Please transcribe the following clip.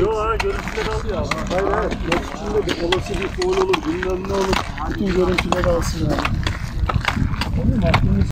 Yok ha görüntüde kaldı ya. Hayır hayır. Maç içinde de olası bir foul olur, bilmem ne olur. Bütün görüntüler alsın yani. Onu mahkemesi